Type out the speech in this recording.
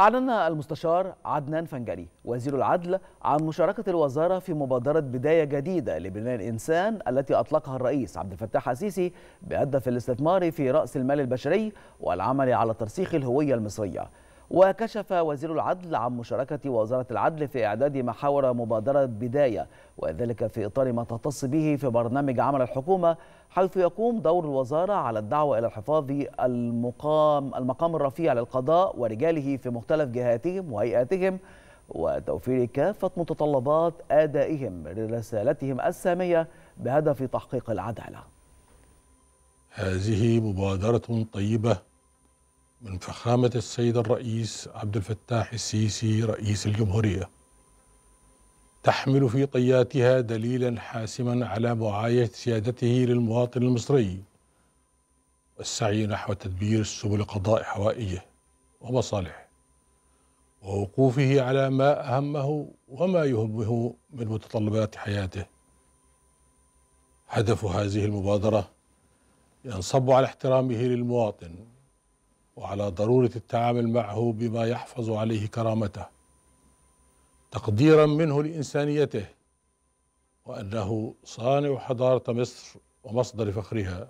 أعلن المستشار عدنان فنجري وزير العدل عن مشاركة الوزارة في مبادرة بداية جديدة لبناء الإنسان التي أطلقها الرئيس عبد الفتاح السيسي بهدف الاستثمار في رأس المال البشري والعمل على ترسيخ الهوية المصرية. وكشف وزير العدل عن مشاركة وزارة العدل في إعداد محاور مبادرة بداية وذلك في إطار ما تختص به في برنامج عمل الحكومة حيث يقوم دور الوزارة على الدعوة إلى الحفاظ المقام المقام الرفيع للقضاء ورجاله في مختلف جهاتهم وهيئاتهم وتوفير كافة متطلبات أدائهم لرسالتهم السامية بهدف تحقيق العدالة. هذه مبادرة طيبة من فخامة السيد الرئيس عبد الفتاح السيسي رئيس الجمهورية. تحمل في طياتها دليلا حاسما على معايشة سيادته للمواطن المصري والسعي نحو تدبير السبل قضاء حوائجه ومصالحه ووقوفه على ما أهمه وما يهمه من متطلبات حياته. هدف هذه المبادرة ينصب على احترامه للمواطن وعلى ضرورة التعامل معه بما يحفظ عليه كرامته تقديرا منه لإنسانيته وأنه صانع حضارة مصر ومصدر فخرها.